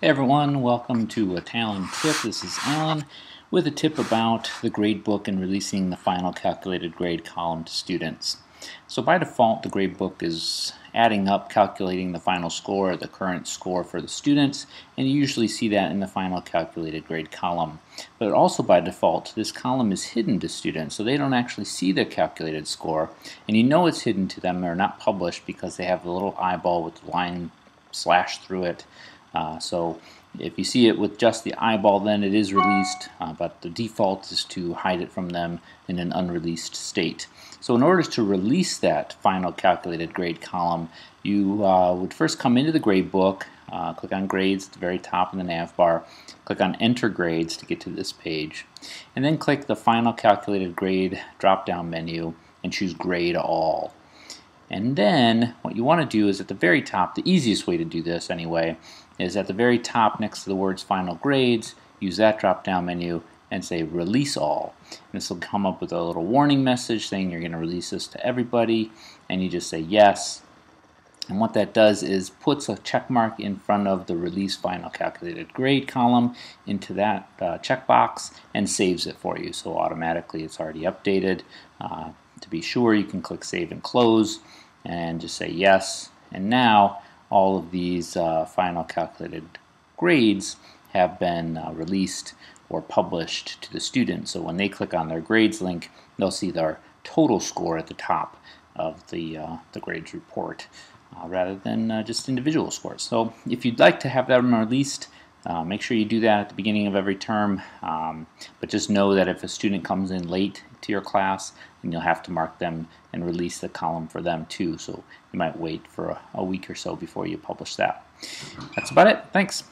Hey everyone, welcome to a Talon tip. This is Alan with a tip about the gradebook and releasing the final calculated grade column to students. So by default the gradebook is adding up, calculating the final score, the current score for the students, and you usually see that in the final calculated grade column. But also by default this column is hidden to students, so they don't actually see their calculated score, and you know it's hidden to them, they're not published because they have the little eyeball with the line slashed through it uh, so if you see it with just the eyeball then it is released uh, but the default is to hide it from them in an unreleased state. So in order to release that final calculated grade column you uh, would first come into the grade book uh, click on grades at the very top in the nav bar click on enter grades to get to this page and then click the final calculated grade drop down menu and choose grade all and then what you want to do is at the very top, the easiest way to do this anyway, is at the very top next to the words final grades, use that drop down menu and say release all. And this will come up with a little warning message saying you're going to release this to everybody and you just say yes. And what that does is puts a check mark in front of the release final calculated grade column into that uh, checkbox and saves it for you. So automatically it's already updated. Uh, to be sure you can click save and close and just say yes. And now all of these uh, final calculated grades have been uh, released or published to the student. So when they click on their grades link, they'll see their total score at the top of the, uh, the grades report uh, rather than uh, just individual scores. So if you'd like to have them released, uh, make sure you do that at the beginning of every term, um, but just know that if a student comes in late to your class, and you'll have to mark them and release the column for them too. So you might wait for a, a week or so before you publish that. That's about it. Thanks.